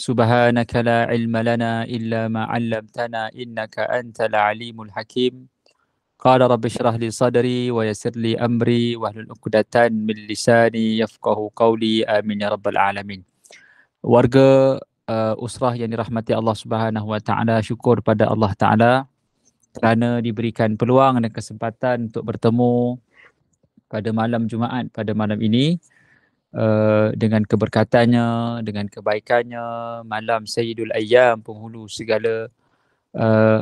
سبحانك لا علم لنا إلا ما علمتنا إنك أنت العليم الحكيم قال رب اشرح لي صدري ويسر لي امري واحلل عقدة من لساني يفقه قولي امين يا رب العالمين. Warga uh, usrah yang dirahmati Allah Subhanahu Wa Taala syukur pada Allah Taala kerana diberikan peluang dan kesempatan untuk bertemu pada malam Jumaat pada malam ini uh, dengan keberkatannya, dengan kebaikannya, malam Sayyidul Ayyam penghulu segala uh,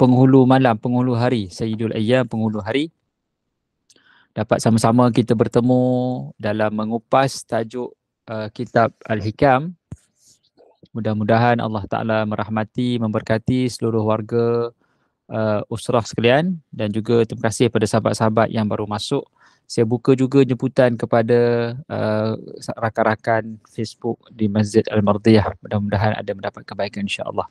penghulu malam, penghulu hari, Sayyidul Ayyam, penghulu hari. Dapat sama-sama kita bertemu dalam mengupas tajuk uh, kitab Al-Hikam. Mudah-mudahan Allah Ta'ala merahmati, memberkati seluruh warga uh, usrah sekalian dan juga terima kasih pada sahabat-sahabat yang baru masuk. Saya buka juga jemputan kepada uh, rakan-rakan Facebook di Masjid Al-Mardiyah. Mudah-mudahan ada mendapat kebaikan insya-Allah.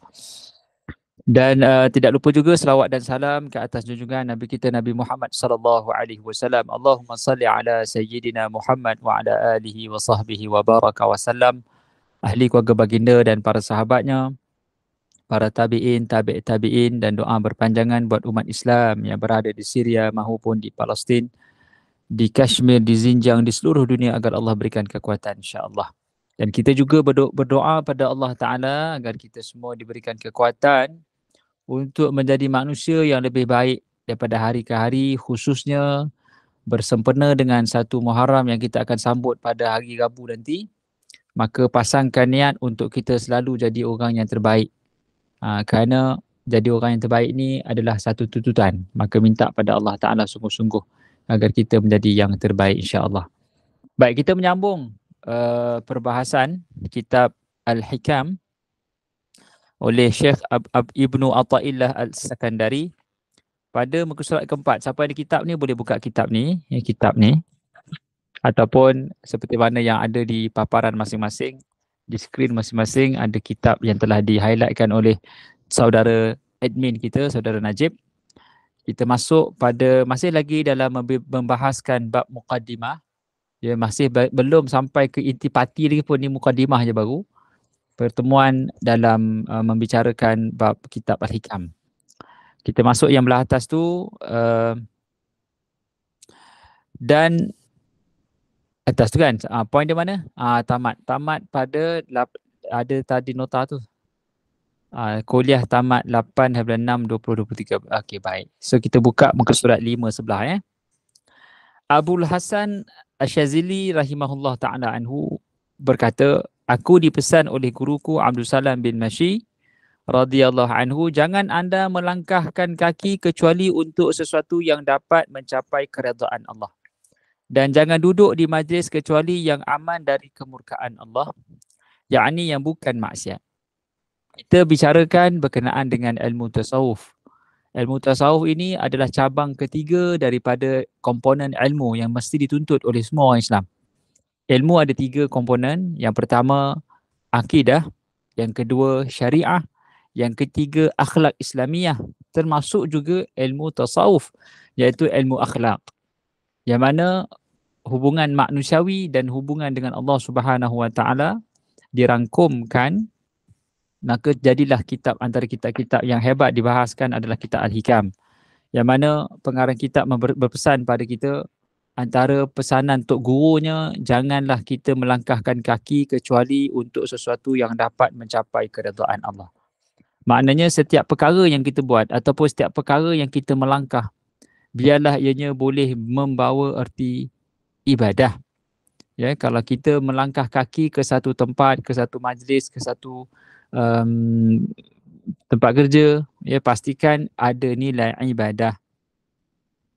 Dan uh, tidak lupa juga selawat dan salam ke atas junjungan Nabi kita Nabi Muhammad sallallahu alaihi wasallam. Allahumma salli ala sayyidina Muhammad wa ala alihi wa sahbihi wa baraka wa sallam. Ahli keluarga baginda dan para sahabatnya, para tabi'in, tabi' tabi'in dan doa berpanjangan buat umat Islam yang berada di Syria maupun di Palestin, di Kashmir, di Xinjiang, di seluruh dunia agar Allah berikan kekuatan insya-Allah. Dan kita juga berdoa pada Allah Ta'ala agar kita semua diberikan kekuatan untuk menjadi manusia yang lebih baik daripada hari ke hari khususnya bersempena dengan satu Muharram yang kita akan sambut pada hari Rabu nanti. Maka pasangkan niat untuk kita selalu jadi orang yang terbaik. Ha, kerana jadi orang yang terbaik ni adalah satu tuntutan. Maka minta pada Allah Ta'ala sungguh-sungguh agar kita menjadi yang terbaik insyaAllah baik kita menyambung uh, perbahasan kitab Al-Hikam oleh Syekh Ab- Ab- Ibnu Atta'illah Al-Sakandari pada muka surat keempat. Siapa ada kitab ni boleh buka kitab ni, ya, kitab ni. Ataupun seperti mana yang ada di paparan masing-masing, di skrin masing-masing ada kitab yang telah di-highlightkan oleh saudara admin kita, saudara Najib. Kita masuk pada masih lagi dalam membahaskan bab muqaddimah. Ya masih belum sampai ke intipati lagi pun ni muqaddimah je baru pertemuan dalam uh, membicarakan bab kitab Al-Hikam. Kita masuk yang belah atas tu uh, dan atas tu kan, uh, point dia mana? Uh, tamat. Tamat pada lap, ada tadi nota tu. Uh, kuliah tamat 8 6 2023. Okey baik. So kita buka muka surat 5 sebelah ya. Eh. Abdul Hasan Asyazili rahimahullah taala anhu berkata Aku dipesan oleh guruku Abdul Salam bin Mashi radhiyallahu anhu jangan anda melangkahkan kaki kecuali untuk sesuatu yang dapat mencapai keredaan Allah. Dan jangan duduk di majlis kecuali yang aman dari kemurkaan Allah. yakni yang bukan maksiat. Kita bicarakan berkenaan dengan ilmu tasawuf. Ilmu tasawuf ini adalah cabang ketiga daripada komponen ilmu yang mesti dituntut oleh semua orang Islam ilmu ada tiga komponen. Yang pertama akidah, yang kedua syariah, yang ketiga akhlak Islamiah termasuk juga ilmu tasawuf iaitu ilmu akhlak. Yang mana hubungan manusiawi dan hubungan dengan Allah Subhanahu Wa Taala dirangkumkan maka jadilah kitab antara kitab-kitab yang hebat dibahaskan adalah kitab Al-Hikam. Yang mana pengarang kitab berpesan pada kita antara pesanan untuk gurunya janganlah kita melangkahkan kaki kecuali untuk sesuatu yang dapat mencapai keredaan Allah. Maknanya setiap perkara yang kita buat ataupun setiap perkara yang kita melangkah biarlah ianya boleh membawa erti ibadah. Ya, kalau kita melangkah kaki ke satu tempat, ke satu majlis, ke satu um, tempat kerja, ya pastikan ada nilai ibadah.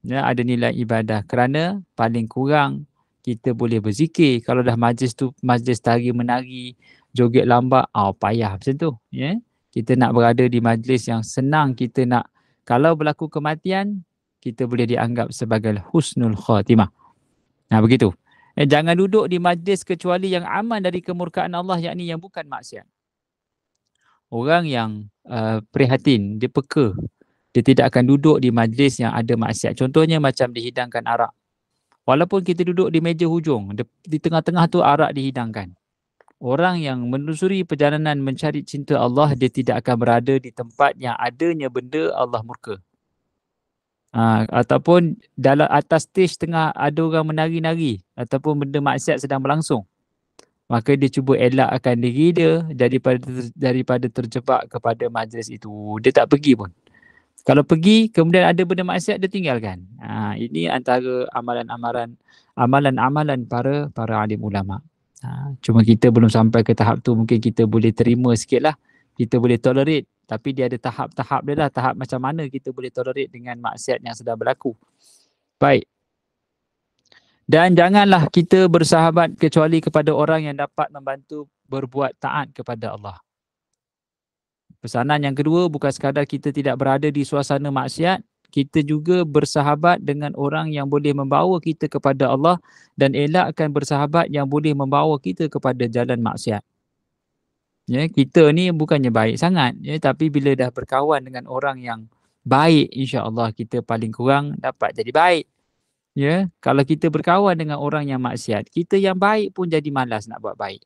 Ya, ada nilai ibadah. Kerana paling kurang kita boleh berzikir. Kalau dah majlis tu majlis tari menari joget lambak oh payah macam tu ya. Kita nak berada di majlis yang senang kita nak kalau berlaku kematian kita boleh dianggap sebagai husnul khatimah. Nah begitu. Eh, jangan duduk di majlis kecuali yang aman dari kemurkaan Allah yakni yang bukan maksiat orang yang uh, prihatin dia peka dia tidak akan duduk di majlis yang ada maksiat. Contohnya macam dihidangkan arak. Walaupun kita duduk di meja hujung, di tengah-tengah tu arak dihidangkan. Orang yang menelusuri perjalanan mencari cinta Allah, dia tidak akan berada di tempat yang adanya benda Allah murka. Ha, ataupun dalam atas stage tengah ada orang menari-nari ataupun benda maksiat sedang berlangsung. Maka dia cuba elakkan diri dia daripada daripada terjebak kepada majlis itu. Dia tak pergi pun. Kalau pergi kemudian ada benda maksiat dia tinggalkan. Ha, ini antara amalan-amalan amalan-amalan para para alim ulama. Ha, cuma kita belum sampai ke tahap tu mungkin kita boleh terima sikit lah. Kita boleh tolerate tapi dia ada tahap-tahap dia lah. Tahap macam mana kita boleh tolerate dengan maksiat yang sedang berlaku. Baik. Dan janganlah kita bersahabat kecuali kepada orang yang dapat membantu berbuat taat kepada Allah. Pesanan yang kedua bukan sekadar kita tidak berada di suasana maksiat, kita juga bersahabat dengan orang yang boleh membawa kita kepada Allah dan elakkan bersahabat yang boleh membawa kita kepada jalan maksiat. Ya, kita ni bukannya baik sangat, ya, tapi bila dah berkawan dengan orang yang baik, insya-Allah kita paling kurang dapat jadi baik. Ya, kalau kita berkawan dengan orang yang maksiat, kita yang baik pun jadi malas nak buat baik.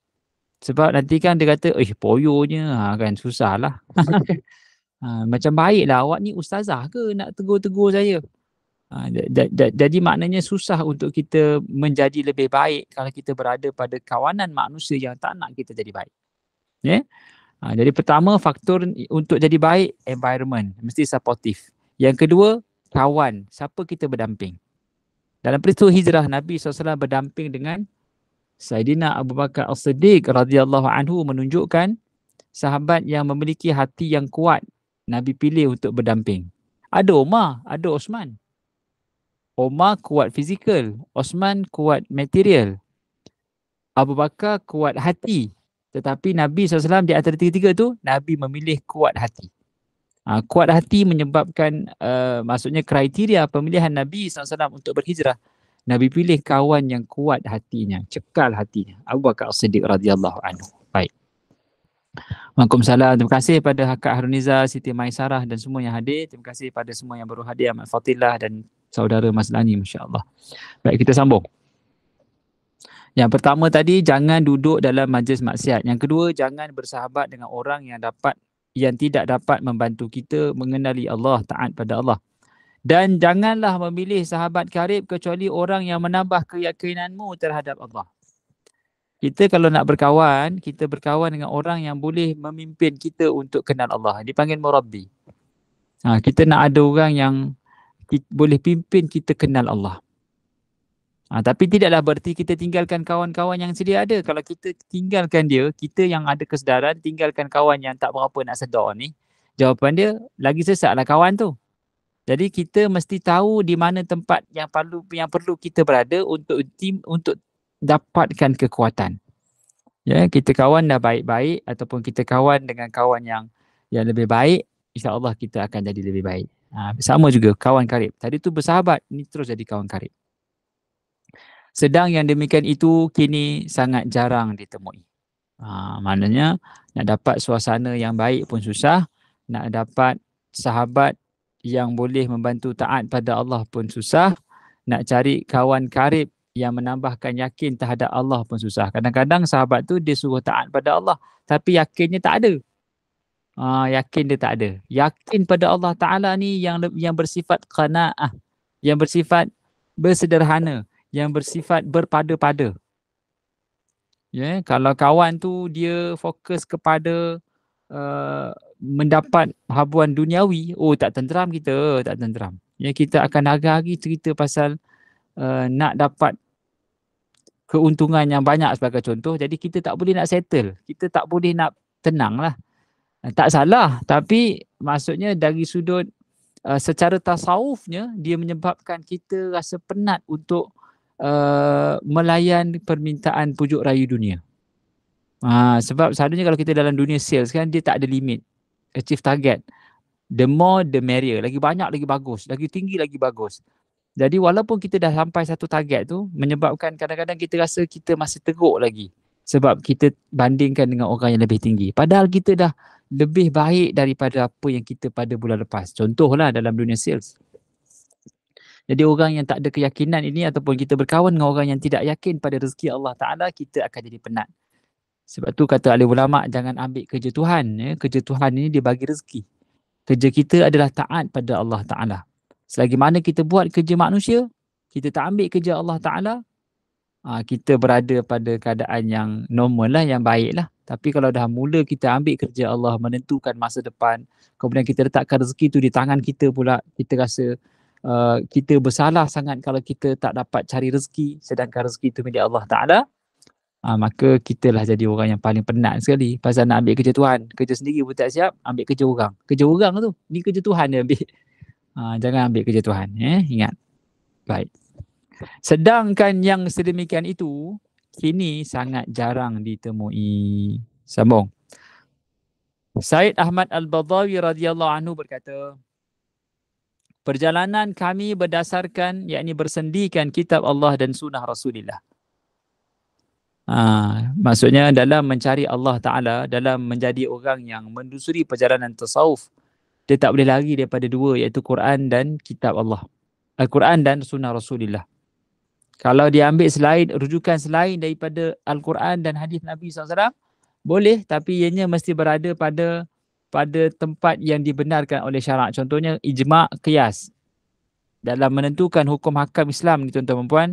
Sebab nanti kan dia kata, eh poyonya ha, kan susah lah. ha, macam baiklah awak ni ustazah ke nak tegur-tegur saya. Ha, jadi maknanya susah untuk kita menjadi lebih baik kalau kita berada pada kawanan manusia yang tak nak kita jadi baik. Yeah? Ha, jadi pertama faktor untuk jadi baik, environment. Mesti supportive. Yang kedua, kawan. Siapa kita berdamping. Dalam peristiwa hijrah, Nabi SAW berdamping dengan Saidina Abu Bakar As-Siddiq radhiyallahu anhu menunjukkan sahabat yang memiliki hati yang kuat Nabi pilih untuk berdamping. Ada Umar, ada Osman. Umar kuat fizikal, Osman kuat material. Abu Bakar kuat hati. Tetapi Nabi SAW di antara tiga-tiga tu, Nabi memilih kuat hati. Ha, kuat hati menyebabkan uh, maksudnya kriteria pemilihan Nabi SAW untuk berhijrah Nabi pilih kawan yang kuat hatinya, cekal hatinya. Abu Bakar As-Siddiq radhiyallahu anhu. Baik. Waalaikumsalam. Terima kasih pada Hakak Haruniza, Siti Maisarah dan semua yang hadir. Terima kasih pada semua yang baru hadir, Ahmad Fatilah dan saudara Mas Lani, masya-Allah. Baik, kita sambung. Yang pertama tadi jangan duduk dalam majlis maksiat. Yang kedua jangan bersahabat dengan orang yang dapat yang tidak dapat membantu kita mengenali Allah, taat pada Allah. Dan janganlah memilih sahabat karib kecuali orang yang menambah keyakinanmu terhadap Allah. Kita kalau nak berkawan, kita berkawan dengan orang yang boleh memimpin kita untuk kenal Allah. Dipanggil murabbi. Ha, kita nak ada orang yang boleh pimpin kita kenal Allah. Ha, tapi tidaklah berarti kita tinggalkan kawan-kawan yang sedia ada. Kalau kita tinggalkan dia, kita yang ada kesedaran, tinggalkan kawan yang tak berapa nak sedar ni, jawapan dia, lagi sesatlah kawan tu. Jadi kita mesti tahu di mana tempat yang perlu yang perlu kita berada untuk tim untuk dapatkan kekuatan. Ya, kita kawan dah baik-baik ataupun kita kawan dengan kawan yang yang lebih baik, insya-Allah kita akan jadi lebih baik. Ha, sama juga kawan karib. Tadi tu bersahabat, ni terus jadi kawan karib. Sedang yang demikian itu kini sangat jarang ditemui. Ha, maknanya nak dapat suasana yang baik pun susah, nak dapat sahabat yang boleh membantu taat pada Allah pun susah. Nak cari kawan karib yang menambahkan yakin terhadap Allah pun susah. Kadang-kadang sahabat tu dia suruh taat pada Allah tapi yakinnya tak ada. Uh, yakin dia tak ada. Yakin pada Allah Ta'ala ni yang yang bersifat qana'ah. Yang bersifat bersederhana. Yang bersifat berpada-pada. Ya, yeah, kalau kawan tu dia fokus kepada uh, mendapat habuan duniawi, oh tak tenteram kita, tak tenteram. Ya, kita akan hari-hari cerita pasal uh, nak dapat keuntungan yang banyak sebagai contoh. Jadi kita tak boleh nak settle. Kita tak boleh nak tenang lah. Tak salah. Tapi maksudnya dari sudut uh, secara tasawufnya dia menyebabkan kita rasa penat untuk uh, melayan permintaan pujuk rayu dunia. Ha, sebab selalunya kalau kita dalam dunia sales kan dia tak ada limit. Achieve target. The more the merrier. Lagi banyak lagi bagus. Lagi tinggi lagi bagus. Jadi walaupun kita dah sampai satu target tu menyebabkan kadang-kadang kita rasa kita masih teruk lagi. Sebab kita bandingkan dengan orang yang lebih tinggi. Padahal kita dah lebih baik daripada apa yang kita pada bulan lepas. Contohlah dalam dunia sales. Jadi orang yang tak ada keyakinan ini ataupun kita berkawan dengan orang yang tidak yakin pada rezeki Allah Ta'ala, kita akan jadi penat. Sebab tu kata ahli ulama jangan ambil kerja Tuhan. Ya. Kerja Tuhan ini dia bagi rezeki. Kerja kita adalah taat pada Allah Ta'ala. Selagi mana kita buat kerja manusia, kita tak ambil kerja Allah Ta'ala, ah, kita berada pada keadaan yang normal lah, yang baik lah. Tapi kalau dah mula kita ambil kerja Allah menentukan masa depan, kemudian kita letakkan rezeki tu di tangan kita pula, kita rasa uh, kita bersalah sangat kalau kita tak dapat cari rezeki sedangkan rezeki itu milik Allah Ta'ala uh, maka kita lah jadi orang yang paling penat sekali. Pasal nak ambil kerja Tuhan. Kerja sendiri pun tak siap ambil kerja orang. Kerja orang tu ni kerja Tuhan dia ambil. Uh, jangan ambil kerja Tuhan eh? ingat. Baik. Sedangkan yang sedemikian itu kini sangat jarang ditemui. Sambung. Said Ahmad Al-Badawi radhiyallahu anhu berkata perjalanan kami berdasarkan yakni bersendikan kitab Allah dan sunnah Rasulullah. Ha, maksudnya dalam mencari Allah Ta'ala, dalam menjadi orang yang mendusuri perjalanan tasawuf, dia tak boleh lari daripada dua iaitu Quran dan kitab Allah. Al-Quran dan sunnah Rasulullah. Kalau dia ambil selain, rujukan selain daripada Al-Quran dan hadis Nabi SAW, boleh tapi ianya mesti berada pada pada tempat yang dibenarkan oleh syarak. Contohnya ijma' qiyas. Dalam menentukan hukum hakam Islam ni tuan-tuan puan,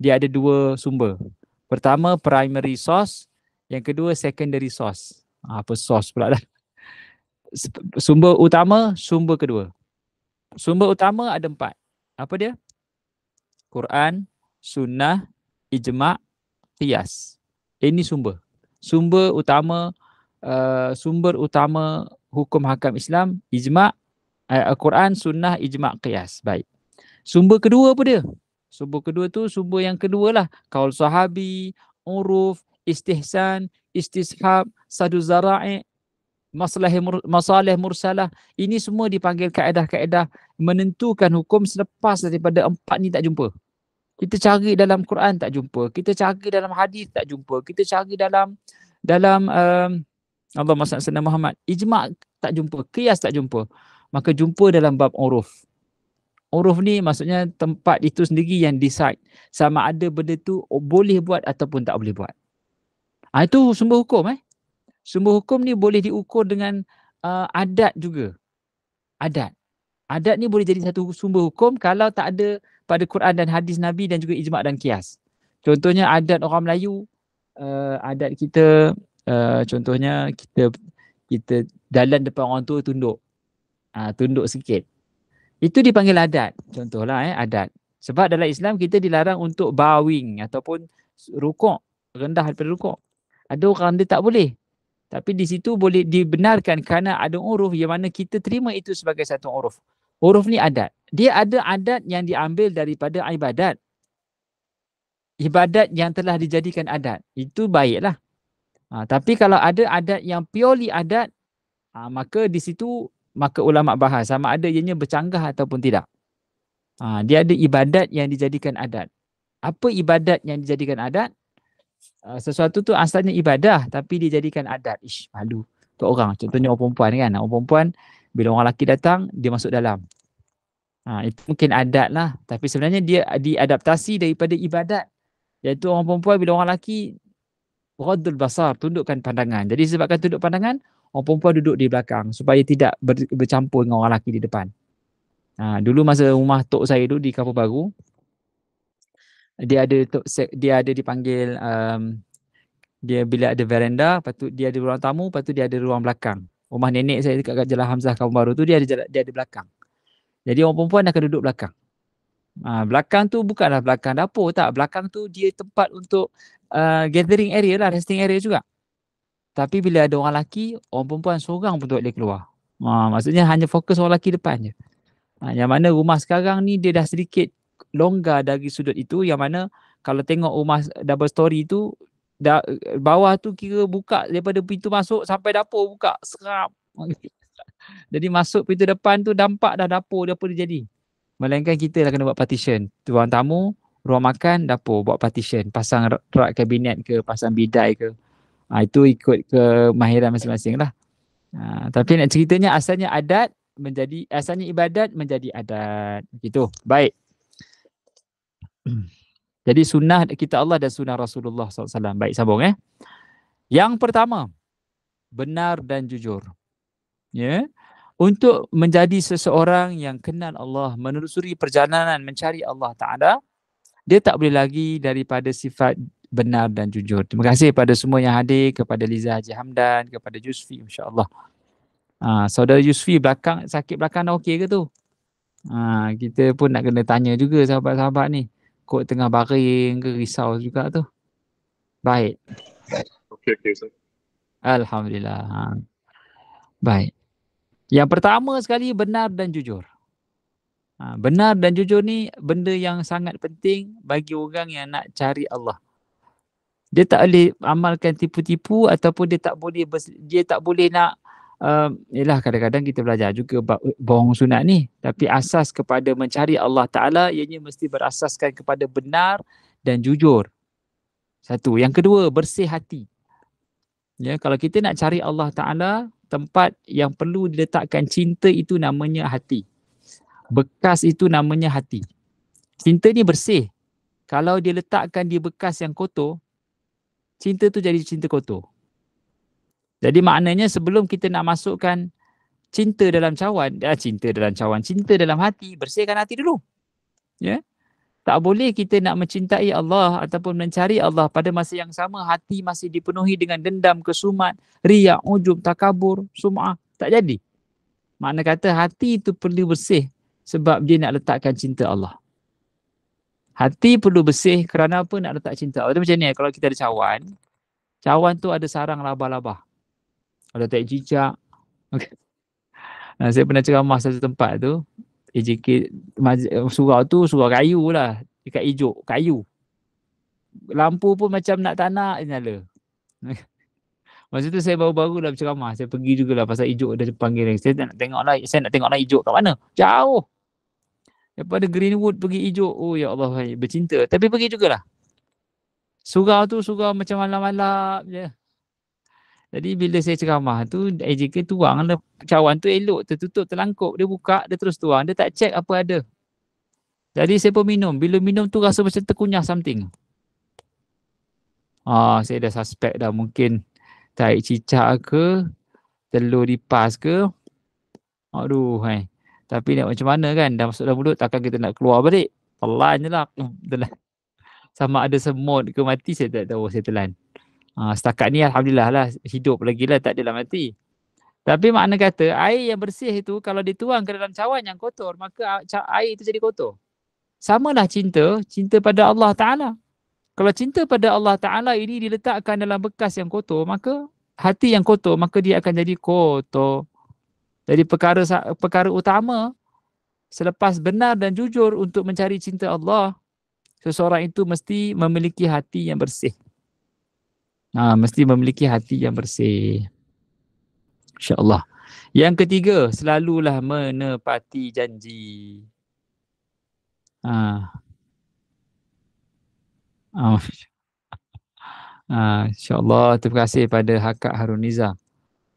dia ada dua sumber. Pertama primary source, yang kedua secondary source. Ha, apa source pula dah. Sumber utama, sumber kedua. Sumber utama ada empat. Apa dia? Quran, sunnah, ijma', qiyas. Ini sumber. Sumber utama uh, sumber utama hukum hakam Islam, ijma' uh, Al-Quran, sunnah, ijma' qiyas. Baik. Sumber kedua apa dia? Sumber kedua tu sumber yang kedua lah. Kaul sahabi, uruf, istihsan, istishab, sadu zara'i, masalah, masalah mursalah. Ini semua dipanggil kaedah-kaedah menentukan hukum selepas daripada empat ni tak jumpa. Kita cari dalam Quran tak jumpa. Kita cari dalam hadis tak jumpa. Kita cari dalam dalam um, Allah Masallah Muhammad. Ijma' tak jumpa. Qiyas tak jumpa. Maka jumpa dalam bab uruf. Uruf ni maksudnya tempat itu sendiri yang decide. Sama ada benda tu boleh buat ataupun tak boleh buat. Ha, itu sumber hukum eh. Sumber hukum ni boleh diukur dengan uh, adat juga. Adat. Adat ni boleh jadi satu sumber hukum kalau tak ada pada Quran dan hadis Nabi dan juga ijma' dan kias. Contohnya adat orang Melayu, uh, adat kita uh, contohnya kita kita jalan depan orang tua tunduk. Uh, tunduk sikit. Itu dipanggil adat. Contohlah eh adat. Sebab dalam Islam kita dilarang untuk bowing ataupun rukuk, rendah daripada rukuk. Ada orang dia tak boleh. Tapi di situ boleh dibenarkan kerana ada uruf yang mana kita terima itu sebagai satu uruf. Uruf ni adat. Dia ada adat yang diambil daripada ibadat. Ibadat yang telah dijadikan adat. Itu baiklah. Ha, tapi kalau ada adat yang purely adat, ha, maka di situ maka ulama bahas sama ada ianya bercanggah ataupun tidak. Ha, dia ada ibadat yang dijadikan adat. Apa ibadat yang dijadikan adat? Uh, sesuatu tu asalnya ibadah tapi dijadikan adat. Ish, malu. Untuk orang. Contohnya orang perempuan kan. Orang perempuan bila orang lelaki datang, dia masuk dalam. Ha, itu mungkin adat lah. Tapi sebenarnya dia diadaptasi daripada ibadat. Iaitu orang perempuan bila orang lelaki Raddul basar, tundukkan pandangan. Jadi sebabkan tunduk pandangan, orang perempuan duduk di belakang supaya tidak ber, bercampur dengan orang lelaki di depan. Ha, dulu masa rumah tok saya tu di Kampung Baru, dia ada dia ada dipanggil um, dia bila ada veranda, lepas tu dia ada ruang tamu, lepas tu dia ada ruang belakang. Rumah nenek saya dekat Jalan Hamzah Kampung Baru tu dia ada dia ada belakang. Jadi orang perempuan akan duduk belakang. Ha, belakang tu bukanlah belakang dapur tak. Belakang tu dia tempat untuk uh, gathering area lah, resting area juga. Tapi bila ada orang lelaki, orang perempuan seorang pun tak boleh keluar. Ha, maksudnya hanya fokus orang lelaki depan je. Ha, yang mana rumah sekarang ni dia dah sedikit longgar dari sudut itu yang mana kalau tengok rumah double story tu da, bawah tu kira buka daripada pintu masuk sampai dapur buka serap. jadi masuk pintu depan tu nampak dah dapur dia apa dia jadi. Melainkan kita lah kena buat partition. Ruang tamu, ruang makan, dapur buat partition. Pasang rak kabinet ke, pasang bidai ke. Ha, itu ikut ke mahiran masing-masing lah. Ha, tapi nak ceritanya asalnya adat menjadi asalnya ibadat menjadi adat. Begitu. Baik. Jadi sunnah kita Allah dan sunnah Rasulullah SAW. Baik sambung eh. Yang pertama, benar dan jujur. Ya. Yeah. Untuk menjadi seseorang yang kenal Allah, menelusuri perjalanan mencari Allah Ta'ala, dia tak boleh lagi daripada sifat benar dan jujur. Terima kasih kepada semua yang hadir, kepada Liza Haji Hamdan, kepada Yusfi insyaAllah. Ha, saudara Yusfi belakang, sakit belakang dah okey ke tu? Ha, kita pun nak kena tanya juga sahabat-sahabat ni kot tengah baring ke risau juga tu. Baik. Okey okey Ustaz. Alhamdulillah. Ha. Baik. Yang pertama sekali benar dan jujur. Ha, benar dan jujur ni benda yang sangat penting bagi orang yang nak cari Allah. Dia tak boleh amalkan tipu-tipu ataupun dia tak boleh dia tak boleh nak uh, yelah kadang-kadang kita belajar juga bohong sunat ni tapi asas kepada mencari Allah Ta'ala ianya mesti berasaskan kepada benar dan jujur satu yang kedua bersih hati ya kalau kita nak cari Allah Ta'ala tempat yang perlu diletakkan cinta itu namanya hati bekas itu namanya hati cinta ni bersih kalau dia letakkan di bekas yang kotor cinta tu jadi cinta kotor jadi maknanya sebelum kita nak masukkan cinta dalam cawan, dah cinta dalam cawan, cinta dalam hati, bersihkan hati dulu. Ya. Tak boleh kita nak mencintai Allah ataupun mencari Allah pada masa yang sama hati masih dipenuhi dengan dendam, kesumat, riak, ujub, takabur, sum'ah. Tak jadi. Makna kata hati itu perlu bersih sebab dia nak letakkan cinta Allah. Hati perlu bersih kerana apa nak letak cinta Allah. Macam ni kalau kita ada cawan, cawan tu ada sarang laba-laba ada tak cicak. Okay. Nah, saya pernah ceramah satu tempat tu. AJK surau tu surau kayu lah. Dekat hijau, kayu. Lampu pun macam nak tak nak nyala. Masa tu saya baru-baru dah berceramah. Saya pergi jugalah pasal hijau ada panggil. Saya nak tengok lah, saya nak tengok lah hijau kat mana. Jauh. Daripada Greenwood pergi hijau. Oh ya Allah, bercinta. Tapi pergi jugalah. Surau tu surau macam malam-malam je. Jadi bila saya ceramah tu AJK tuang lah cawan tu elok tertutup terlangkup dia buka dia terus tuang dia tak check apa ada. Jadi saya pun minum. Bila minum tu rasa macam terkunyah something. Ah, saya dah suspect dah mungkin taik cicak ke, telur dipas ke. Aduh, hai. Tapi nak macam mana kan, dah masuk dalam mulut takkan kita nak keluar balik. Telan je lah. Sama ada semut ke mati saya tak tahu saya telan. Ha, setakat ni Alhamdulillah lah hidup lagi lah tak adalah mati. Tapi makna kata air yang bersih itu kalau dituang ke dalam cawan yang kotor maka air itu jadi kotor. Sama lah cinta, cinta pada Allah Ta'ala. Kalau cinta pada Allah Ta'ala ini diletakkan dalam bekas yang kotor maka hati yang kotor maka dia akan jadi kotor. Jadi perkara perkara utama selepas benar dan jujur untuk mencari cinta Allah seseorang itu mesti memiliki hati yang bersih. Ha, mesti memiliki hati yang bersih. InsyaAllah. Yang ketiga, selalulah menepati janji. Ha. Ha. Ha, InsyaAllah, terima kasih pada Hakak Harun Niza.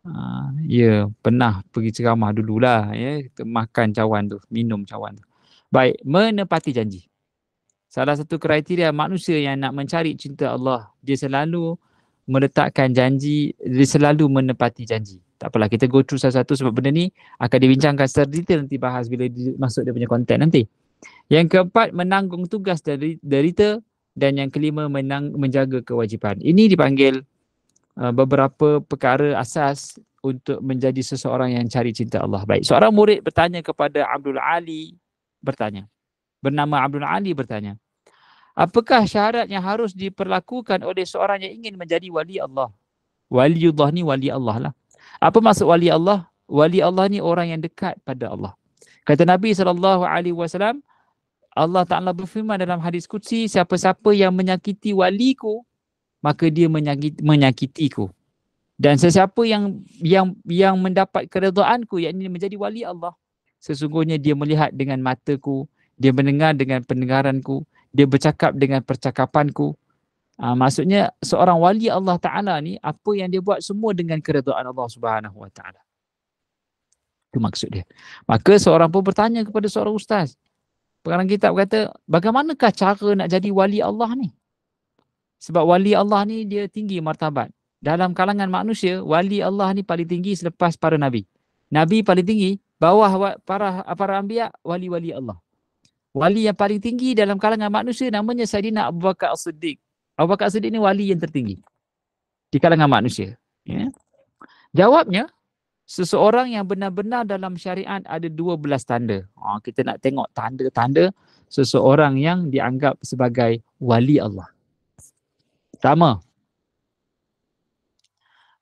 Ha, ya, pernah pergi ceramah dululah. Ya, makan cawan tu, minum cawan tu. Baik, menepati janji. Salah satu kriteria manusia yang nak mencari cinta Allah, dia selalu meletakkan janji, dia selalu menepati janji. Tak apalah, kita go through satu-satu sebab benda ni akan dibincangkan secara detail nanti bahas bila masuk dia punya konten nanti. Yang keempat menanggung tugas dari derita dan yang kelima menang, menjaga kewajipan. Ini dipanggil uh, beberapa perkara asas untuk menjadi seseorang yang cari cinta Allah. Baik, seorang murid bertanya kepada Abdul Ali bertanya. Bernama Abdul Ali bertanya. Apakah syarat yang harus diperlakukan oleh seorang yang ingin menjadi wali Allah? Waliullah ni wali Allah lah. Apa maksud wali Allah? Wali Allah ni orang yang dekat pada Allah. Kata Nabi SAW, Allah Ta'ala berfirman dalam hadis kutsi, siapa-siapa yang menyakiti waliku, maka dia menyakiti, menyakitiku. Dan sesiapa yang yang yang mendapat keredaanku, yakni menjadi wali Allah, sesungguhnya dia melihat dengan mataku, dia mendengar dengan pendengaranku, dia bercakap dengan percakapanku. Uh, maksudnya seorang wali Allah Ta'ala ni, apa yang dia buat semua dengan keredaan Allah Subhanahu Wa Ta'ala. Itu maksud dia. Maka seorang pun bertanya kepada seorang ustaz. Pengarang kitab kata, bagaimanakah cara nak jadi wali Allah ni? Sebab wali Allah ni dia tinggi martabat. Dalam kalangan manusia, wali Allah ni paling tinggi selepas para Nabi. Nabi paling tinggi, bawah para para ambiak, wali-wali Allah. Wali yang paling tinggi dalam kalangan manusia namanya Sayyidina Abu Bakar As-Siddiq. Abu Bakar Siddiq ni wali yang tertinggi di kalangan manusia. Ya. Jawabnya, seseorang yang benar-benar dalam syariat ada 12 tanda. Ha, kita nak tengok tanda-tanda seseorang yang dianggap sebagai wali Allah. Pertama,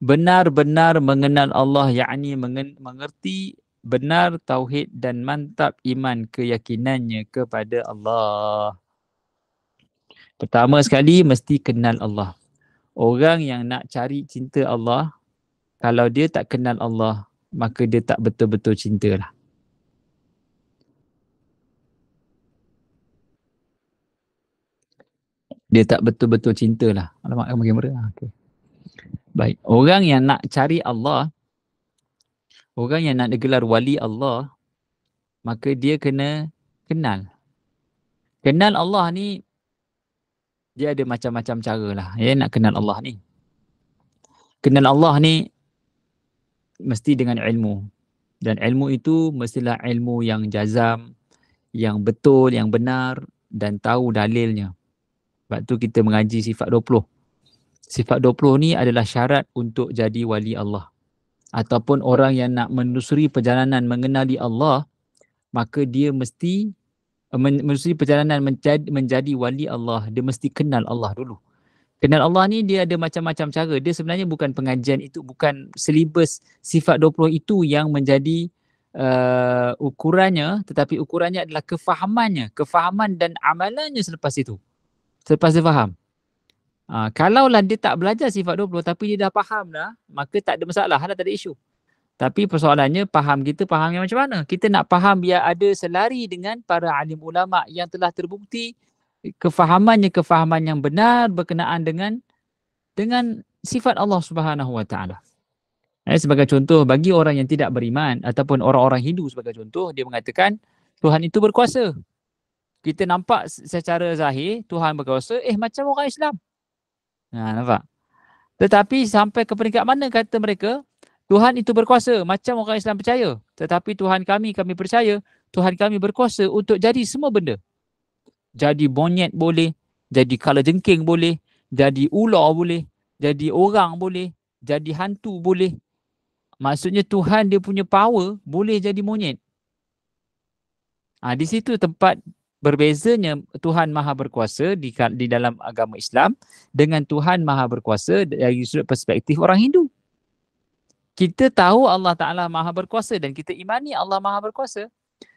benar-benar mengenal Allah yakni mengerti benar tauhid dan mantap iman keyakinannya kepada Allah. Pertama sekali mesti kenal Allah. Orang yang nak cari cinta Allah, kalau dia tak kenal Allah, maka dia tak betul-betul cinta lah. Dia tak betul-betul cinta lah. Alamak, kamera. Ah, okay. Baik. Orang yang nak cari Allah, orang yang nak digelar wali Allah, maka dia kena kenal. Kenal Allah ni dia ada macam-macam cara lah ya nak kenal Allah ni. Kenal Allah ni mesti dengan ilmu. Dan ilmu itu mestilah ilmu yang jazam, yang betul, yang benar dan tahu dalilnya. Sebab tu kita mengaji sifat 20. Sifat 20 ni adalah syarat untuk jadi wali Allah. Ataupun orang yang nak menelusuri perjalanan mengenali Allah, maka dia mesti mesti perjalanan menjadi, menjadi wali Allah, dia mesti kenal Allah dulu. Kenal Allah ni dia ada macam-macam cara. Dia sebenarnya bukan pengajian itu, bukan silibus sifat 20 itu yang menjadi uh, ukurannya, tetapi ukurannya adalah kefahamannya, kefahaman dan amalannya selepas itu. Selepas dia faham. Uh, kalaulah dia tak belajar sifat 20 tapi dia dah faham dah, maka tak ada masalah, dah tak ada isu. Tapi persoalannya faham kita faham yang macam mana? Kita nak faham biar ada selari dengan para alim ulama yang telah terbukti kefahamannya kefahaman yang benar berkenaan dengan dengan sifat Allah Subhanahu Wa Taala. Eh, sebagai contoh bagi orang yang tidak beriman ataupun orang-orang Hindu sebagai contoh dia mengatakan Tuhan itu berkuasa. Kita nampak secara zahir Tuhan berkuasa eh macam orang Islam. Ha nampak. Tetapi sampai ke peringkat mana kata mereka Tuhan itu berkuasa macam orang Islam percaya. Tetapi Tuhan kami, kami percaya Tuhan kami berkuasa untuk jadi semua benda. Jadi monyet boleh, jadi kala jengking boleh, jadi ular boleh, jadi orang boleh, jadi hantu boleh. Maksudnya Tuhan dia punya power boleh jadi monyet. Ha, di situ tempat berbezanya Tuhan Maha Berkuasa di, di dalam agama Islam dengan Tuhan Maha Berkuasa dari sudut perspektif orang Hindu kita tahu Allah Ta'ala maha berkuasa dan kita imani Allah maha berkuasa.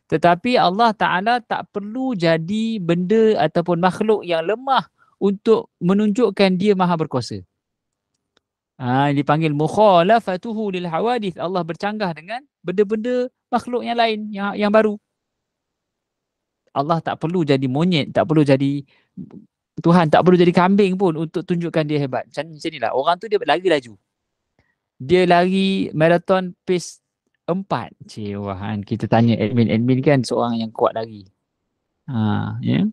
Tetapi Allah Ta'ala tak perlu jadi benda ataupun makhluk yang lemah untuk menunjukkan dia maha berkuasa. Ha, dipanggil mukhalafatuhu lil hawadith. Allah bercanggah dengan benda-benda makhluk yang lain yang, yang baru. Allah tak perlu jadi monyet, tak perlu jadi Tuhan tak perlu jadi kambing pun untuk tunjukkan dia hebat. Macam, macam inilah. Orang tu dia lagi laju dia lari marathon pace empat. Cewahan kita tanya admin-admin kan seorang yang kuat lagi. Ha. Yeah.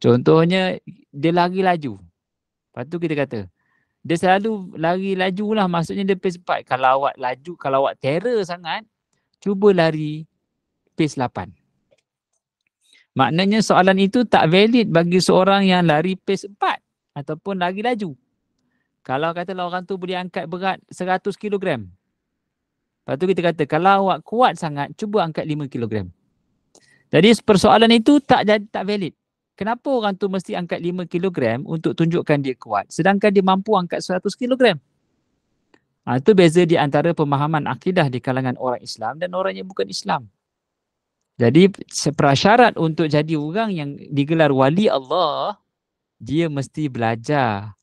Contohnya dia lari laju. Lepas tu kita kata dia selalu lari laju lah maksudnya dia pace empat. Kalau awak laju, kalau awak terror sangat, cuba lari pace lapan. Maknanya soalan itu tak valid bagi seorang yang lari pace 4 ataupun lari laju. Kalau katalah orang tu boleh angkat berat 100 kg. Lepas tu kita kata kalau awak kuat sangat cuba angkat 5 kg. Jadi persoalan itu tak tak valid. Kenapa orang tu mesti angkat 5 kg untuk tunjukkan dia kuat sedangkan dia mampu angkat 100 kg? Ha, itu beza di antara pemahaman akidah di kalangan orang Islam dan orang yang bukan Islam. Jadi prasyarat untuk jadi orang yang digelar wali Allah, dia mesti belajar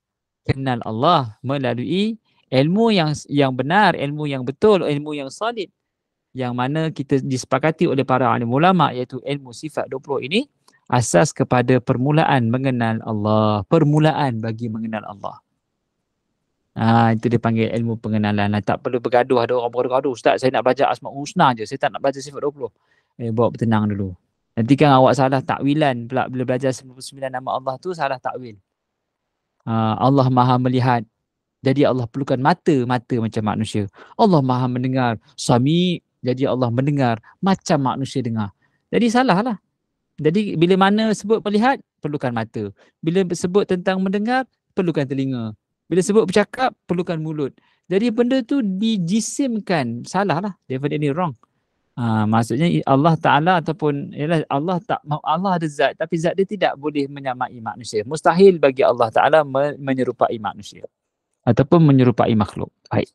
kenal Allah melalui ilmu yang yang benar, ilmu yang betul, ilmu yang solid. Yang mana kita disepakati oleh para alim ulama iaitu ilmu sifat 20 ini asas kepada permulaan mengenal Allah, permulaan bagi mengenal Allah. Ha, itu dia panggil ilmu pengenalan. Tak perlu bergaduh, ada orang bergaduh. Ustaz, saya nak belajar Asma' Husna je. Saya tak nak belajar sifat 20 eh, bawa bertenang dulu. Nanti kan awak salah takwilan pula bila belajar 99 nama Allah tu salah takwil. Uh, Allah maha melihat. Jadi Allah perlukan mata, mata macam manusia. Allah maha mendengar. Suami, jadi Allah mendengar macam manusia dengar. Jadi salah lah. Jadi bila mana sebut melihat, perlukan mata. Bila sebut tentang mendengar, perlukan telinga. Bila sebut bercakap, perlukan mulut. Jadi benda tu dijisimkan. Salah lah. Definitely wrong. Ha, maksudnya Allah Ta'ala ataupun ialah Allah tak Allah ada zat tapi zat dia tidak boleh menyamai manusia. Mustahil bagi Allah Ta'ala menyerupai manusia ataupun menyerupai makhluk. Baik.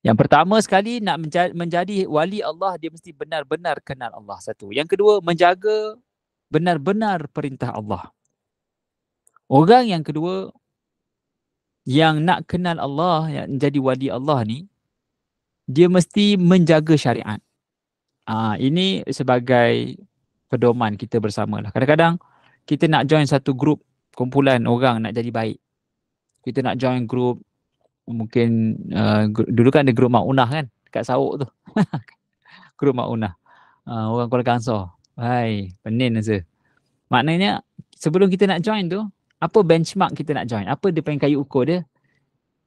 Yang pertama sekali nak menjadi wali Allah dia mesti benar-benar kenal Allah satu. Yang kedua menjaga benar-benar perintah Allah. Orang yang kedua yang nak kenal Allah yang menjadi wali Allah ni dia mesti menjaga syariat. Ah ini sebagai pedoman kita bersama lah. Kadang-kadang kita nak join satu grup kumpulan orang nak jadi baik. Kita nak join grup mungkin uh, dulu kan ada grup Maunah kan dekat Sauk tu. grup Maunah. Uh, orang Kuala Kangsar. Hai, penin rasa. Maknanya sebelum kita nak join tu, apa benchmark kita nak join? Apa dia pengen kayu ukur dia?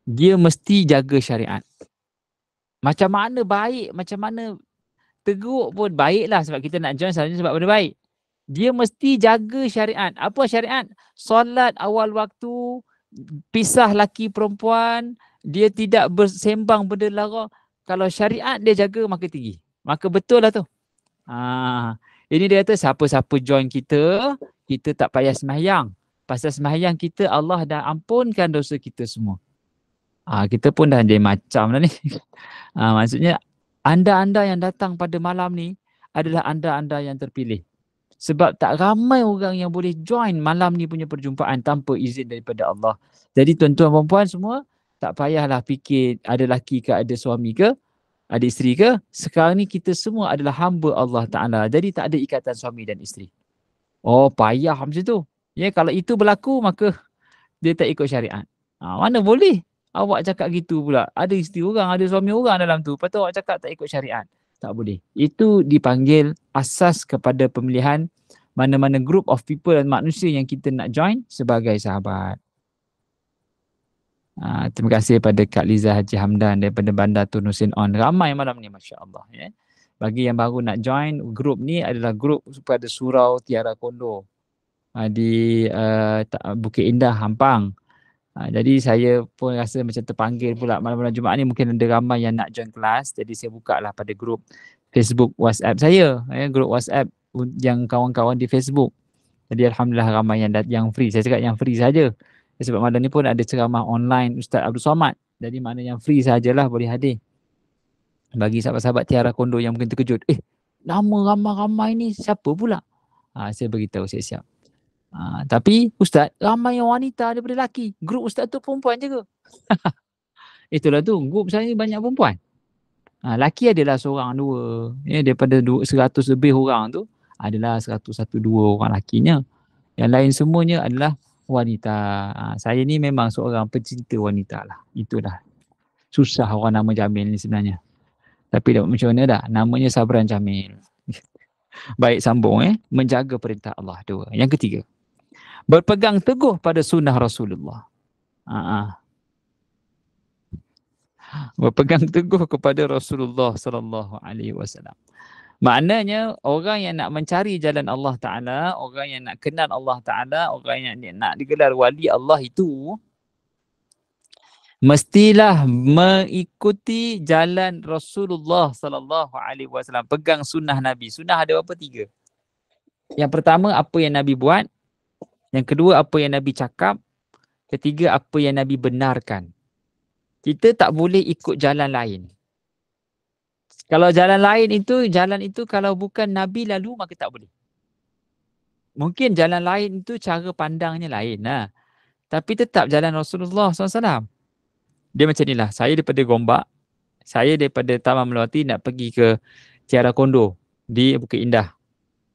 Dia mesti jaga syariat macam mana baik, macam mana teruk pun baiklah sebab kita nak join selalunya sebab benda baik. Dia mesti jaga syariat. Apa syariat? Solat awal waktu, pisah laki perempuan, dia tidak bersembang benda lara. Kalau syariat dia jaga maka tinggi. Maka betul lah tu. Ha, ini dia kata siapa-siapa join kita, kita tak payah semahyang. Pasal semahyang kita Allah dah ampunkan dosa kita semua. Ha, kita pun dah jadi macam dah ni. Ha, maksudnya anda-anda yang datang pada malam ni adalah anda-anda yang terpilih. Sebab tak ramai orang yang boleh join malam ni punya perjumpaan tanpa izin daripada Allah. Jadi tuan-tuan dan puan semua tak payahlah fikir ada laki ke ada suami ke ada isteri ke. Sekarang ni kita semua adalah hamba Allah Ta'ala. Jadi tak ada ikatan suami dan isteri. Oh payah macam tu. Ya kalau itu berlaku maka dia tak ikut syariat. Ha, mana boleh? Awak cakap gitu pula. Ada isteri orang, ada suami orang dalam tu. Lepas tu awak cakap tak ikut syariat. Tak boleh. Itu dipanggil asas kepada pemilihan mana-mana group of people dan manusia yang kita nak join sebagai sahabat. Ha, terima kasih pada Kak Liza Haji Hamdan daripada Bandar Tun Hussein On. Ramai malam ni Masya Allah. Ya. Bagi yang baru nak join, group ni adalah group pada surau Tiara Kondo. Ha, di uh, Bukit Indah, Hampang. Ha, jadi saya pun rasa macam terpanggil pula malam-malam Jumaat ni mungkin ada ramai yang nak join kelas. Jadi saya buka lah pada grup Facebook WhatsApp saya. Ya, grup WhatsApp yang kawan-kawan di Facebook. Jadi Alhamdulillah ramai yang yang free. Saya cakap yang free saja. Sebab malam ni pun ada ceramah online Ustaz Abdul Somad. Jadi mana yang free sajalah boleh hadir. Bagi sahabat-sahabat Tiara Kondo yang mungkin terkejut. Eh, nama ramai-ramai ni siapa pula? Ha, saya beritahu siap-siap. Ha, tapi ustaz ramai yang wanita daripada lelaki. Grup ustaz tu perempuan je ke? Itulah tu grup saya ni banyak perempuan. Ha, laki adalah seorang dua. Ya, daripada dua, seratus lebih orang tu adalah seratus satu dua orang lakinya. Yang lain semuanya adalah wanita. Ha, saya ni memang seorang pecinta wanita lah. Itulah. Susah orang nama Jamil ni sebenarnya. Tapi dah macam mana dah? Namanya Sabran Jamil. Baik sambung eh. Menjaga perintah Allah. Dua. Yang ketiga berpegang teguh pada sunnah Rasulullah. Ha. Berpegang teguh kepada Rasulullah sallallahu alaihi wasallam. Maknanya orang yang nak mencari jalan Allah Ta'ala, orang yang nak kenal Allah Ta'ala, orang yang nak digelar wali Allah itu mestilah mengikuti jalan Rasulullah sallallahu alaihi wasallam pegang sunnah Nabi sunnah ada berapa tiga yang pertama apa yang Nabi buat yang kedua apa yang Nabi cakap ketiga apa yang Nabi benarkan kita tak boleh ikut jalan lain kalau jalan lain itu jalan itu kalau bukan Nabi lalu maka tak boleh mungkin jalan lain itu cara pandangnya lain lah tapi tetap jalan Rasulullah SAW dia macam ni lah. Saya daripada Gombak, saya daripada Taman Melawati nak pergi ke Tiara Kondo di Bukit Indah.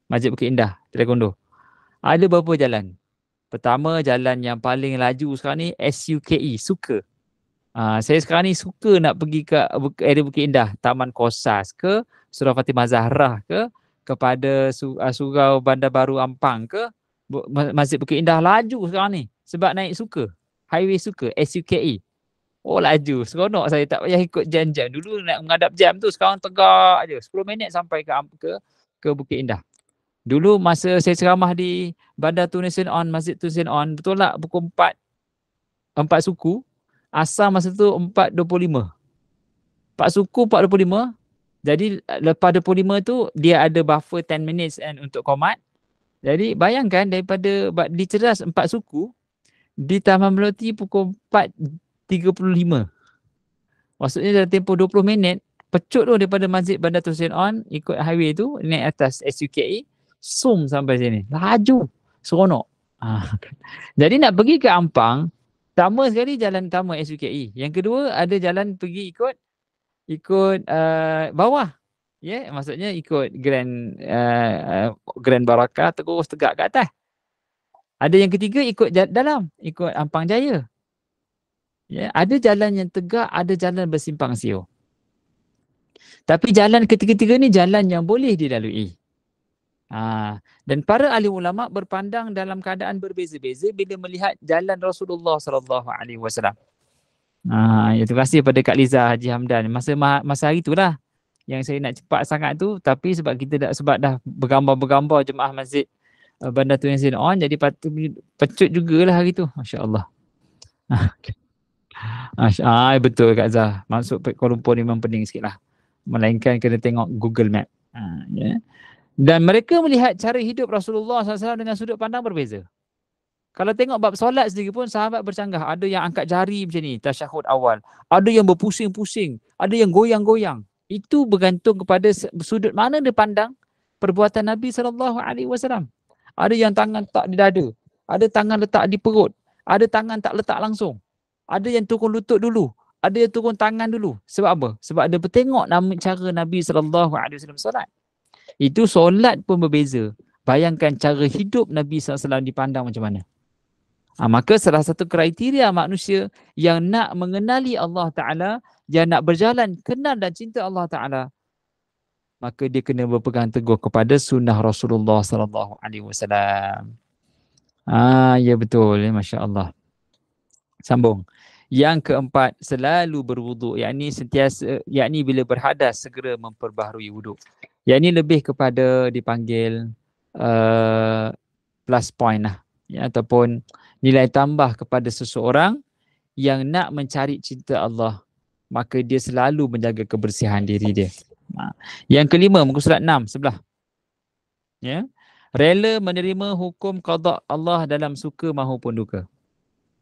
Masjid Bukit Indah, Tiara Kondo. Ada beberapa jalan. Pertama jalan yang paling laju sekarang ni SUKE, suka. Uh, saya sekarang ni suka nak pergi ke area Bukit Indah, Taman Kosas ke Surah Fatimah Zahra ke kepada uh, Surau Bandar Baru Ampang ke Masjid Bukit Indah laju sekarang ni sebab naik suka. Highway suka, SUKE. Oh laju, seronok saya tak payah ikut jam-jam. Dulu nak menghadap jam tu sekarang tegak aja. 10 minit sampai ke ke ke Bukit Indah. Dulu masa saya ceramah di Bandar Tunisian On, Masjid Tunisian On, betul tak pukul 4 4 suku. Asal masa tu 4.25. 4 suku 4.25. Jadi lepas 25 tu dia ada buffer 10 minutes and untuk komat. Jadi bayangkan daripada di cerdas 4 suku di Taman Meloti pukul 4 35. Maksudnya dalam tempoh 20 minit, pecut tu daripada Masjid Bandar Tusin On, ikut highway tu, naik atas SUKE, zoom sampai sini. Laju. Seronok. Ha. Jadi nak pergi ke Ampang, pertama sekali jalan utama SUKE. Yang kedua ada jalan pergi ikut ikut uh, bawah. Ya, yeah, maksudnya ikut Grand uh, Grand Baraka terus tegak ke atas. Ada yang ketiga ikut dalam, ikut Ampang Jaya. Ya, ada jalan yang tegak, ada jalan bersimpang siur. Tapi jalan ketiga-tiga ni jalan yang boleh dilalui. Ha, dan para ahli ulama berpandang dalam keadaan berbeza-beza bila melihat jalan Rasulullah sallallahu alaihi wasallam. Ha, ya terima kasih pada Kak Liza Haji Hamdan. Masa masa hari itulah yang saya nak cepat sangat tu tapi sebab kita dah sebab dah bergambar-bergambar jemaah masjid uh, Bandar Tun Yasin on jadi patut pecut jugalah hari tu. Masya-Allah. Ah, betul Kak Zah. Masuk Kuala Lumpur ni memang pening sikit lah. Melainkan kena tengok Google Map. Ha, yeah. Dan mereka melihat cara hidup Rasulullah SAW dengan sudut pandang berbeza. Kalau tengok bab solat sendiri pun sahabat bercanggah. Ada yang angkat jari macam ni, tasyahud awal. Ada yang berpusing-pusing. Ada yang goyang-goyang. Itu bergantung kepada sudut mana dia pandang perbuatan Nabi SAW. Ada yang tangan tak di dada. Ada tangan letak di perut. Ada tangan tak letak langsung. Ada yang turun lutut dulu. Ada yang turun tangan dulu. Sebab apa? Sebab ada bertengok nama cara Nabi SAW solat. Itu solat pun berbeza. Bayangkan cara hidup Nabi SAW dipandang macam mana. Ha, maka salah satu kriteria manusia yang nak mengenali Allah Ta'ala, yang nak berjalan kenal dan cinta Allah Ta'ala, maka dia kena berpegang teguh kepada sunnah Rasulullah sallallahu alaihi wasallam. Ah ya betul ya masya-Allah. Sambung. Yang keempat, selalu berwuduk. Yang ini sentiasa, yang ini bila berhadas segera memperbaharui wuduk. Yang ini lebih kepada dipanggil uh, plus point lah. Ya, ataupun nilai tambah kepada seseorang yang nak mencari cinta Allah. Maka dia selalu menjaga kebersihan diri dia. Ha. Yang kelima, muka surat 6 sebelah. Ya. Rela menerima hukum qada Allah dalam suka mahupun duka.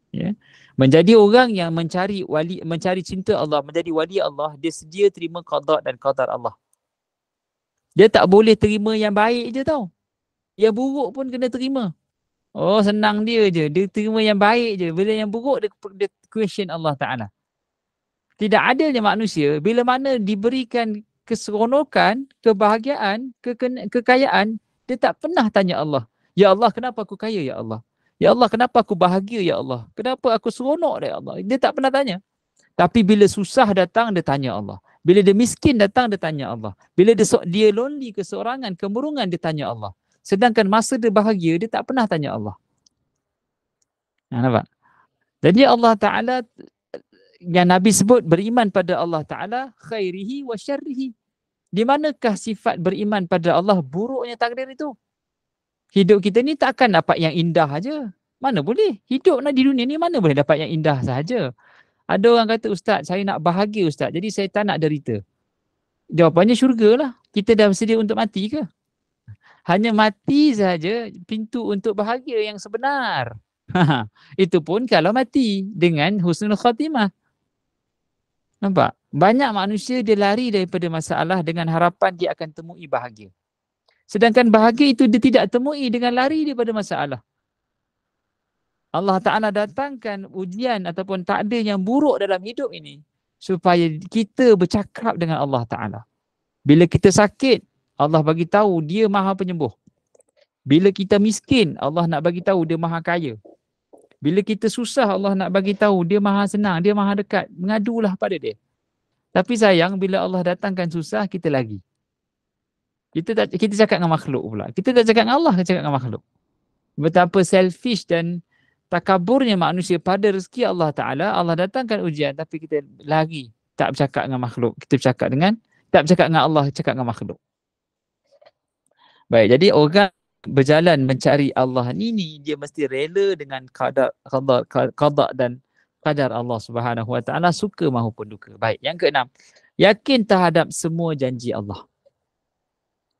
Ya menjadi orang yang mencari wali mencari cinta Allah menjadi wali Allah dia sedia terima qada dan qadar Allah dia tak boleh terima yang baik je tau yang buruk pun kena terima oh senang dia je dia terima yang baik je bila yang buruk dia, dia question Allah Taala tidak adilnya manusia bila mana diberikan keseronokan kebahagiaan keke- kekayaan dia tak pernah tanya Allah ya Allah kenapa aku kaya ya Allah Ya Allah, kenapa aku bahagia ya Allah? Kenapa aku seronok ya Allah? Dia tak pernah tanya. Tapi bila susah datang, dia tanya Allah. Bila dia miskin datang, dia tanya Allah. Bila dia, dia lonely, keseorangan, kemurungan, dia tanya Allah. Sedangkan masa dia bahagia, dia tak pernah tanya Allah. Ha, nampak? Jadi Allah Ta'ala yang Nabi sebut beriman pada Allah Ta'ala khairihi wa syarrihi. Di manakah sifat beriman pada Allah buruknya takdir itu? Hidup kita ni takkan dapat yang indah aja. Mana boleh? Hidup nak di dunia ni mana boleh dapat yang indah saja? Ada orang kata, Ustaz, saya nak bahagia Ustaz. Jadi saya tak nak derita. Jawapannya syurga lah. Kita dah bersedia untuk mati ke? Hanya mati saja pintu untuk bahagia yang sebenar. Itu pun kalau mati dengan husnul khatimah. Nampak? Banyak manusia dia lari daripada masalah dengan harapan dia akan temui bahagia. Sedangkan bahagia itu dia tidak temui dengan lari daripada masalah. Allah Ta'ala datangkan ujian ataupun takdir yang buruk dalam hidup ini supaya kita bercakap dengan Allah Ta'ala. Bila kita sakit, Allah bagi tahu dia maha penyembuh. Bila kita miskin, Allah nak bagi tahu dia maha kaya. Bila kita susah, Allah nak bagi tahu dia maha senang, dia maha dekat. Mengadulah pada dia. Tapi sayang, bila Allah datangkan susah, kita lagi. Kita tak kita cakap dengan makhluk pula. Kita tak cakap dengan Allah, kita cakap dengan makhluk. Betapa selfish dan takaburnya manusia pada rezeki Allah Ta'ala, Allah datangkan ujian tapi kita lagi tak bercakap dengan makhluk. Kita bercakap dengan, tak bercakap dengan Allah, cakap dengan makhluk. Baik, jadi orang berjalan mencari Allah ni, ni dia mesti rela dengan qadar, qadar, qadar dan qadar Allah Subhanahu Wa Ta'ala suka maupun duka. Baik, yang keenam. Yakin terhadap semua janji Allah.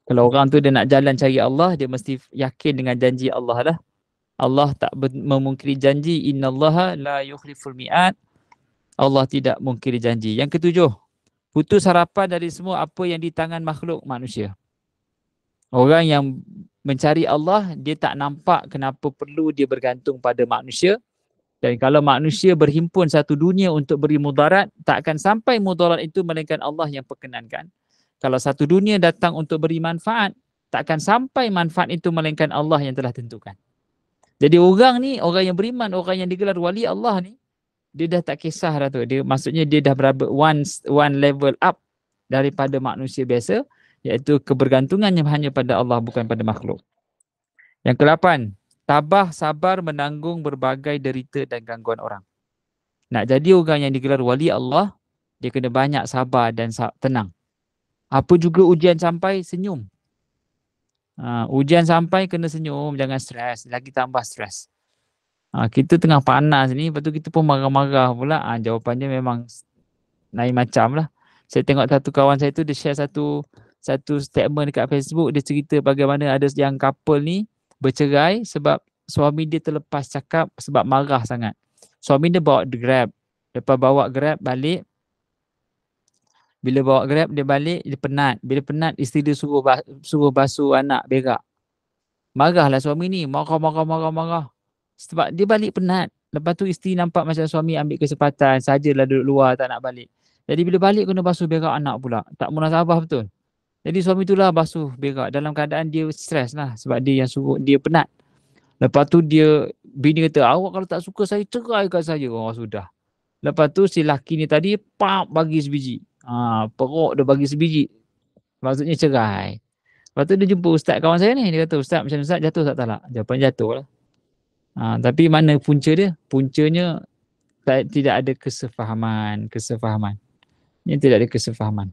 Kalau orang tu dia nak jalan cari Allah, dia mesti yakin dengan janji Allah lah. Allah tak memungkiri janji. Inna Allah la yukhliful mi'at. Allah tidak mungkiri janji. Yang ketujuh, putus harapan dari semua apa yang di tangan makhluk manusia. Orang yang mencari Allah, dia tak nampak kenapa perlu dia bergantung pada manusia. Dan kalau manusia berhimpun satu dunia untuk beri mudarat, tak akan sampai mudarat itu melainkan Allah yang perkenankan kalau satu dunia datang untuk beri manfaat, tak akan sampai manfaat itu melainkan Allah yang telah tentukan. Jadi orang ni, orang yang beriman, orang yang digelar wali Allah ni, dia dah tak kisah dah tu. Dia, maksudnya dia dah berapa one, one level up daripada manusia biasa, iaitu kebergantungannya hanya pada Allah bukan pada makhluk. Yang ke-8, tabah sabar menanggung berbagai derita dan gangguan orang. Nak jadi orang yang digelar wali Allah, dia kena banyak sabar dan tenang. Apa juga ujian sampai senyum. Ha, ujian sampai kena senyum, jangan stres. Lagi tambah stres. Ha, kita tengah panas ni, lepas tu kita pun marah-marah pula. Ha, jawapannya memang lain macam lah. Saya tengok satu kawan saya tu, dia share satu satu statement dekat Facebook. Dia cerita bagaimana ada yang couple ni bercerai sebab suami dia terlepas cakap sebab marah sangat. Suami dia bawa grab. Lepas bawa grab balik, bila bawa grab dia balik dia penat. Bila penat isteri dia suruh suruh basuh anak berak. Marahlah suami ni, marah marah marah marah. Sebab dia balik penat. Lepas tu isteri nampak macam suami ambil kesempatan sajalah duduk luar tak nak balik. Jadi bila balik kena basuh berak anak pula. Tak munasabah betul. Jadi suami tu lah basuh berak dalam keadaan dia stres lah sebab dia yang suruh dia penat. Lepas tu dia bini kata awak kalau tak suka saya cerai kat saya. Oh sudah. Lepas tu si laki ni tadi pap bagi sebiji. Ha, perut dia bagi sebiji. Maksudnya cerai. Lepas tu dia jumpa ustaz kawan saya ni. Dia kata, ustaz macam ustaz jatuh tak talak? Jawapan jatuh lah. Ha, tapi mana punca dia? Puncanya tak, tidak ada kesefahaman. Kesefahaman. Ini tidak ada kesefahaman.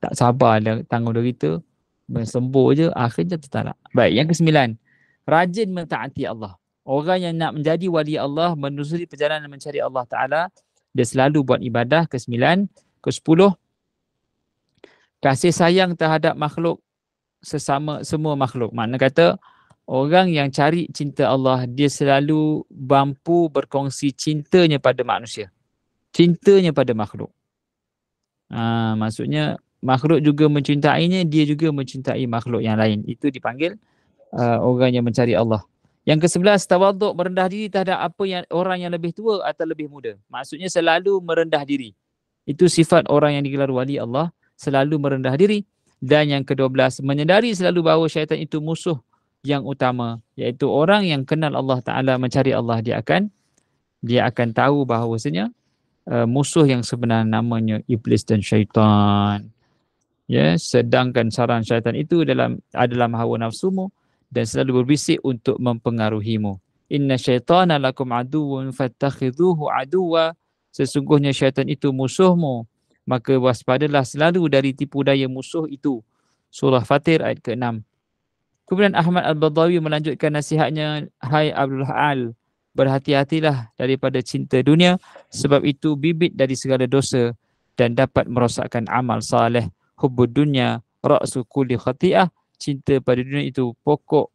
Tak sabar dia tanggung derita. Sembuh je. Akhirnya jatuh talak. Baik. Yang kesembilan. Rajin mentaati Allah. Orang yang nak menjadi wali Allah, menelusuri perjalanan mencari Allah Ta'ala, dia selalu buat ibadah. Kesembilan, ke-10 kasih sayang terhadap makhluk sesama semua makhluk. Makna kata orang yang cari cinta Allah dia selalu mampu berkongsi cintanya pada manusia. Cintanya pada makhluk. Ha, maksudnya makhluk juga mencintainya, dia juga mencintai makhluk yang lain. Itu dipanggil uh, orang yang mencari Allah. Yang ke-11 tawaduk merendah diri terhadap apa yang orang yang lebih tua atau lebih muda. Maksudnya selalu merendah diri. Itu sifat orang yang digelar wali Allah selalu merendah diri. Dan yang ke-12 menyedari selalu bahawa syaitan itu musuh yang utama iaitu orang yang kenal Allah Taala mencari Allah dia akan dia akan tahu bahawasanya uh, musuh yang sebenar namanya iblis dan syaitan. Ya, sedangkan saran syaitan itu dalam adalah hawa nafsumu dan selalu berbisik untuk mempengaruhimu. Inna syaitana lakum aduwwun fattakhidhuhu aduwwa sesungguhnya syaitan itu musuhmu maka waspadalah selalu dari tipu daya musuh itu. Surah Fatir ayat ke-6. Kemudian Ahmad Al-Badawi melanjutkan nasihatnya, Hai Abdul Ha'al, berhati-hatilah daripada cinta dunia sebab itu bibit dari segala dosa dan dapat merosakkan amal saleh. Hubbud dunya, ra'su kulli khati'ah, cinta pada dunia itu pokok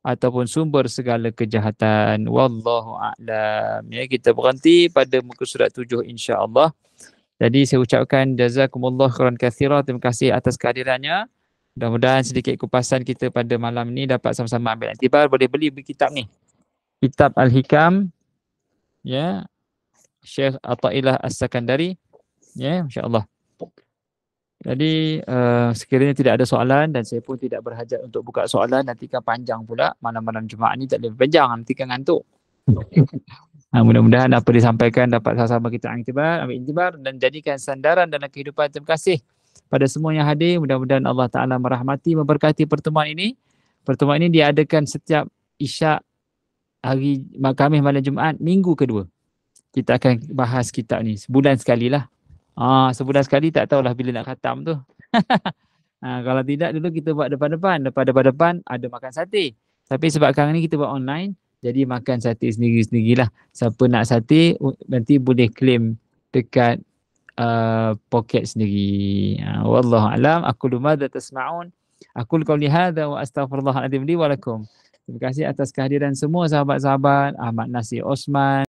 ataupun sumber segala kejahatan. Wallahu a'lam. Ya, kita berhenti pada muka surat tujuh insya-Allah. Jadi saya ucapkan jazakumullah khairan katsira. Terima kasih atas kehadirannya. Mudah-mudahan sedikit kupasan kita pada malam ini dapat sama-sama ambil iktibar. Boleh beli kitab ni. Kitab Al-Hikam. Ya. Syekh Atailah As-Sakandari. Ya, insya-Allah. Jadi uh, sekiranya tidak ada soalan dan saya pun tidak berhajat untuk buka soalan nanti kan panjang pula malam-malam Jumaat ni tak boleh panjang nanti kan ngantuk. ha, mudah-mudahan apa disampaikan dapat sama-sama kita iktibar, ambil iktibar dan jadikan sandaran dalam kehidupan. Terima kasih pada semua yang hadir. Mudah-mudahan Allah Taala merahmati memberkati pertemuan ini. Pertemuan ini diadakan setiap Isyak hari Khamis malam Jumaat minggu kedua. Kita akan bahas kitab ni sebulan sekali lah. Ah, sebulan sekali tak tahulah bila nak khatam tu. ha, kalau tidak dulu kita buat depan-depan. Depan-depan ada makan sate. Tapi sebab sekarang ni kita buat online, jadi makan sate sendiri-sendirilah. Siapa nak sate, nanti boleh claim dekat uh, poket sendiri. Ha, Wallahu alam. Aku lumada tasma'un. Aku qawli hadha wa astaghfirullahaladzim li walakum. Terima kasih atas kehadiran semua sahabat-sahabat. Ahmad Nasir Osman.